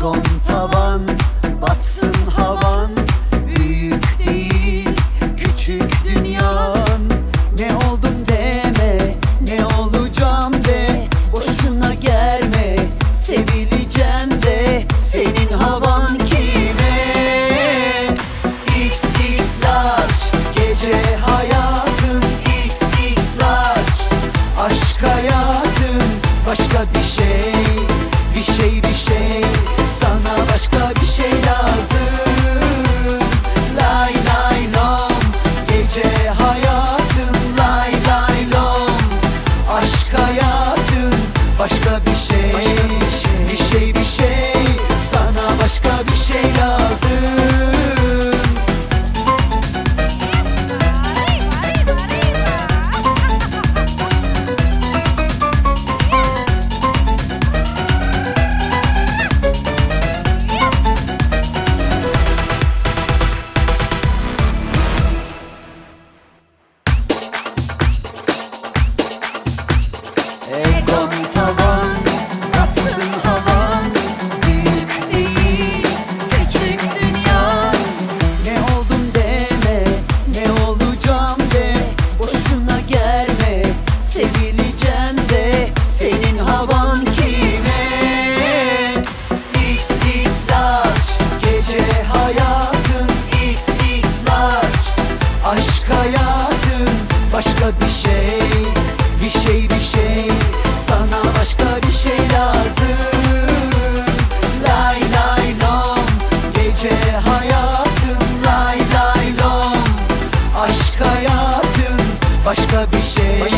Gon taban batsın Aşk hayatın başka bir şey. Bir şey bir şey. Sana başka bir şey lazım. Lay lay lom. Gece hayatın Lay lay lom. Aşk hayatın başka bir şey